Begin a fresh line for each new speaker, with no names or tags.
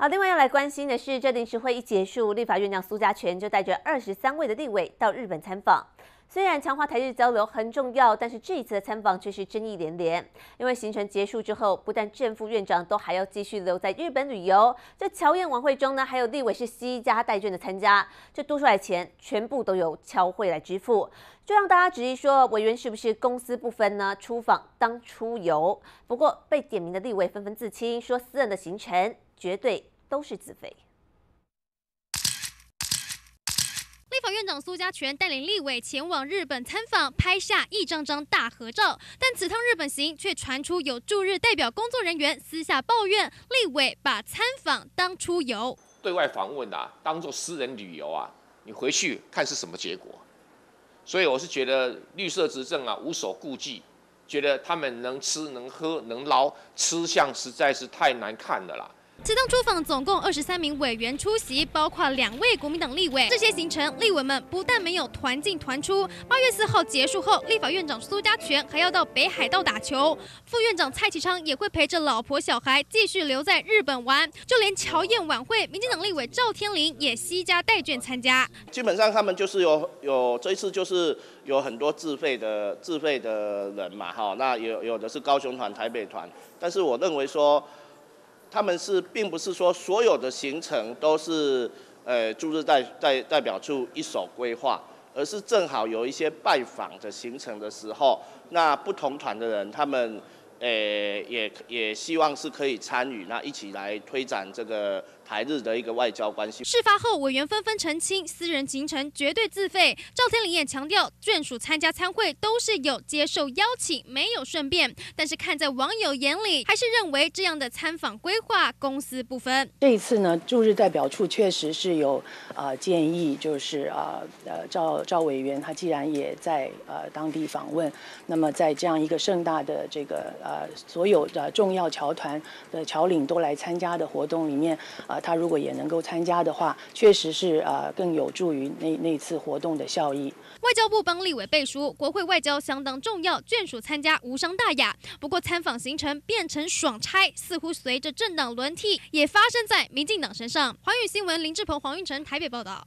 好，另外要来关心的是，这临时会一结束，立法院长苏家全就带着二十三位的立委到日本参访。虽然强化台日交流很重要，但是这一次的参访却是争议连连。因为行程结束之后，不但正副院长都还要继续留在日本旅游。这乔宴晚会中呢，还有立委是西家带眷的参加，这多出来钱全部都由侨会来支付，就让大家质疑说，委员是不是公私不分呢？出访当出游。不过被点名的立委纷纷自清，说私人的行程。绝对都是自费。
立法院长苏家全带领立委前往日本参访，拍下一张张大合照。但此趟日本行却传出有驻日代表工作人员私下抱怨，立委把参访当出游。
对外访问啊，当做私人旅游啊，你回去看是什么结果？所以我是觉得绿色执政啊，无所顾忌，觉得他们能吃能喝能捞，吃相实在是太难看的啦。
此趟出访总共二十三名委员出席，包括两位国民党立委。这些行程，立委们不但没有团进团出。八月四号结束后，立法院长苏家全还要到北海道打球，副院长蔡启昌也会陪着老婆小孩继续留在日本玩。就连乔宴晚会，民进党立委赵天麟也西家带眷参加。
基本上他们就是有有这一次就是有很多自费的自费的人嘛，哈，那有有的是高雄团、台北团，但是我认为说。他们是并不是说所有的行程都是呃驻日代代代表处一手规划，而是正好有一些拜访的行程的时候，那不同团的人他们。诶，也也希望是可以参与，那一起来推展这个台日的一个外交关系。
事发后，委员纷纷澄清，私人行程绝对自费。赵天林也强调，眷属参加参会都是有接受邀请，没有顺便。但是看在网友眼里，还是认为这样的参访规划公私不分。
这一次呢，驻日代表处确实是有啊建议，就是啊呃赵赵委员他既然也在呃当地访问，那么在这样一个盛大的这个。呃，所有的重要侨团的侨领都来参加的活动里面，啊，他如果也能够参加的话，确实是啊，更有助于那那次活动的效益。
外交部帮立委背书，国会外交相当重要，眷属参加无伤大雅。不过参访行程变成爽差，似乎随着政党轮替，也发生在民进党身上。华语新闻林志鹏、黄运成台北报道。